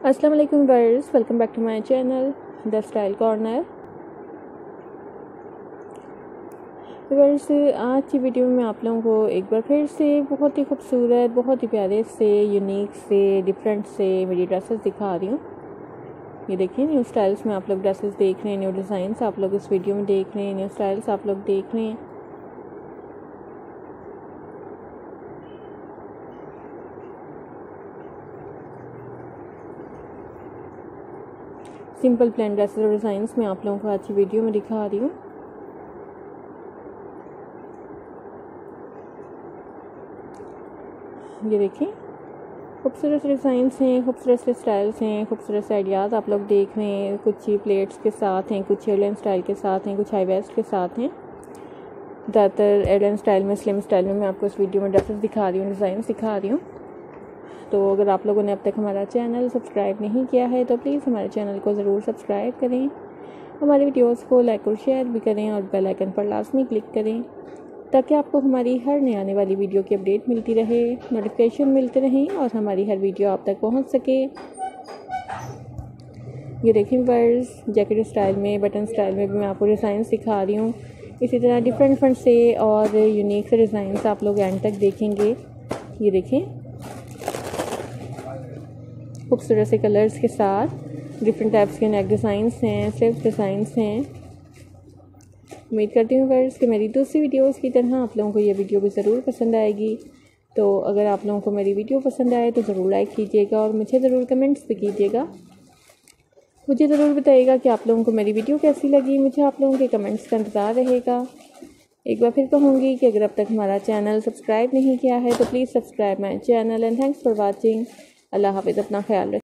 अस्सलाम वालेकुम verse welcome back to my channel the style corner verse आज की वीडियो में आप लोगों को एक बार फिर से बहुत ही खूबसूरत, बहुत ही प्यारे से यूनिक से डिफरेंट से मेरी ड्रेसेस दिखा रही हूँ। ये देखिए न्यू स्टाइल्स में आप लोग ड्रेसेस देख रहे हैं न्यू डिज़ाइंस आप लोग इस वीडियो में देख रहे हैं न्यू स्टाइल्स आप लोग देख रहे हैं। सिंपल प्लान ड्रेसेस और डिज़ाइंस मैं आप लोगों को आज की वीडियो में दिखा रही हूँ। ये देखिए, खूबसूरत डिज़ाइंस हैं, खूबसूरत से स्टाइल्स हैं, खूबसूरत से आइडियाज़ आप लोग देख रहे हैं, कुछ ही प्लेट्स के साथ हैं, कुछ एयरलाइन स्टाइल के साथ हैं, कुछ हाई वेस्ट के साथ हैं। ज़्यादातर एयरलाइन स्टाइल में, स्लिम स्टाइल में मैं आपको इस वीडियो में ड्रेसेस दिखा रही हूँ डिज़ाइन दिखा रही हूँ। तो अगर आप लोगों ने अब तक हमारा चैनल सब्सक्राइब नहीं किया है तो प्लीज़ हमारे चैनल को ज़रूर सब्सक्राइब करें। हमारे वीडियोस को लाइक और शेयर भी करें और बेल आइकन पर लाजमी क्लिक करें, ताकि आपको हमारी हर नई आने वाली वीडियो की अपडेट मिलती रहे, नोटिफिकेशन मिलते रहें और हमारी हर वीडियो आप तक पहुँच सके। ये देखें वर्स जैकेट स्टाइल में बटन स्टाइल में भी मैं आपको डिज़ाइन सिखा रही हूँ। इसी तरह डिफरेंट डिफरेंट से और यूनिक से डिज़ाइन आप लोग एंड तक देखेंगे। ये देखें खूबसूरत से कलर्स के साथ। डिफरेंट टाइप्स के नेक डिज़ाइंस हैं स्लिप डिज़ाइंस हैं। उम्मीद करती हूँ वर्स कि मेरी दूसरी वीडियोस की तरह आप लोगों को ये वीडियो भी ज़रूर पसंद आएगी। तो अगर आप लोगों को मेरी वीडियो पसंद आए तो ज़रूर लाइक कीजिएगा और मुझे ज़रूर कमेंट्स भी कीजिएगा। मुझे ज़रूर बताइएगा कि आप लोगों को मेरी वीडियो कैसी लगी। मुझे आप लोगों के कमेंट्स का इंतज़ार रहेगा। एक बार फिर कहूँगी कि अगर अब तक हमारा चैनल सब्सक्राइब नहीं किया है तो please subscribe my channel and thanks for watching अल्लाह हाफिज़ अपना ख्याल रखें